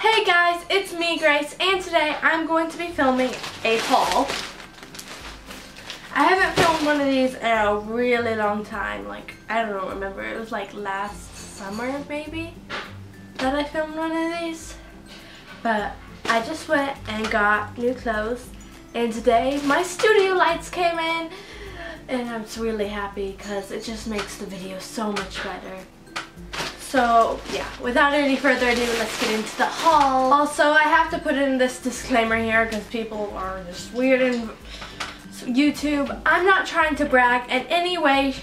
Hey guys, it's me Grace and today I'm going to be filming a haul. I haven't filmed one of these in a really long time, like I don't remember, it was like last summer maybe that I filmed one of these. But I just went and got new clothes and today my studio lights came in and I'm really happy because it just makes the video so much better. So yeah, without any further ado, let's get into the haul. Also, I have to put in this disclaimer here because people are just weird in YouTube. I'm not trying to brag in any way,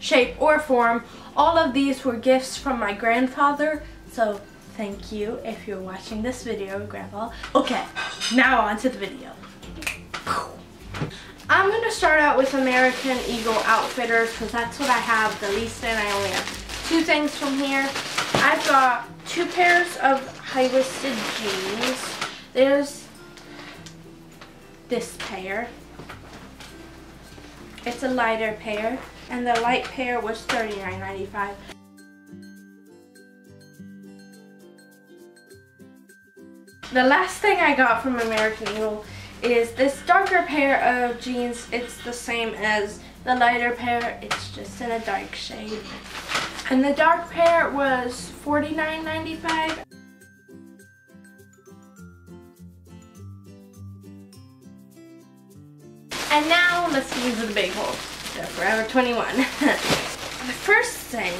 shape, or form. All of these were gifts from my grandfather, so thank you if you're watching this video, Grandpa. Okay, now on to the video. I'm going to start out with American Eagle Outfitters because that's what I have the least and I only have two things from here. I've got two pairs of high-waisted jeans. There's this pair. It's a lighter pair, and the light pair was $39.95. The last thing I got from American Eagle is this darker pair of jeans. It's the same as the lighter pair. It's just in a dark shade. And the dark pair was $49.95. And now let's get into the big hole. Forever 21. the first thing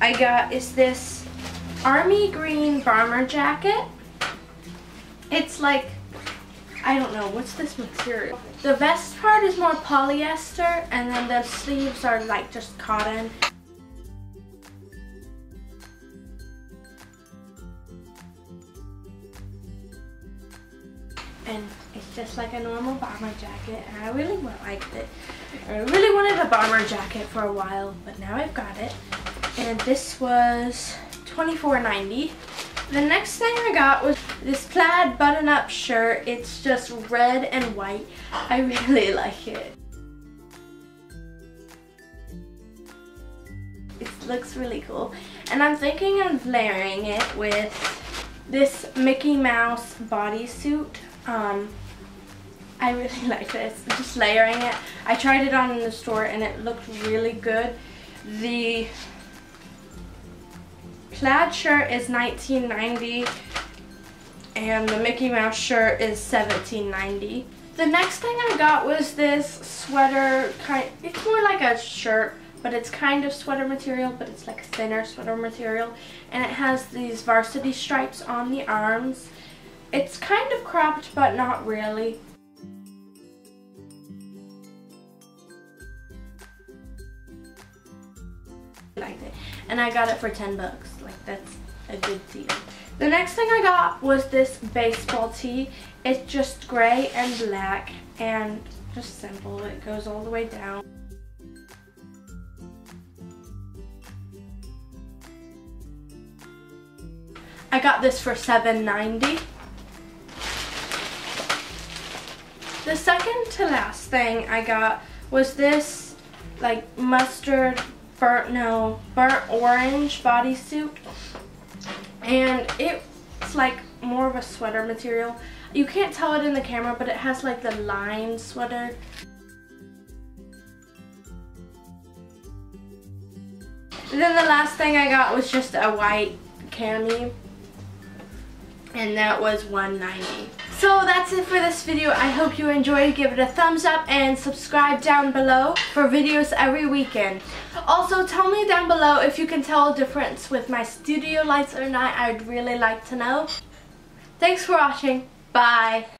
I got is this army green bomber jacket. It's like, I don't know, what's this material? The vest part is more polyester and then the sleeves are like just cotton. And it's just like a normal bomber jacket and I really liked it. I really wanted a bomber jacket for a while but now I've got it and this was $24.90. The next thing I got was this plaid button-up shirt. It's just red and white. I really like it. It looks really cool and I'm thinking of layering it with this Mickey Mouse bodysuit um, I really like this, just layering it. I tried it on in the store and it looked really good. The plaid shirt is 19.90 and the Mickey Mouse shirt is 17.90. The next thing I got was this sweater, kind. it's more like a shirt, but it's kind of sweater material, but it's like thinner sweater material. And it has these varsity stripes on the arms it's kind of cropped, but not really. Like it. And I got it for 10 bucks. Like that's a good deal. The next thing I got was this baseball tee. It's just gray and black and just simple. It goes all the way down. I got this for $7.90. The second to last thing I got was this like mustard burnt no burnt orange bodysuit. And it's like more of a sweater material. You can't tell it in the camera but it has like the line sweater. And then the last thing I got was just a white cami and that was 190 so that's it for this video. I hope you enjoyed. Give it a thumbs up and subscribe down below for videos every weekend. Also, tell me down below if you can tell a difference with my studio lights or not. I'd really like to know. Thanks for watching. Bye.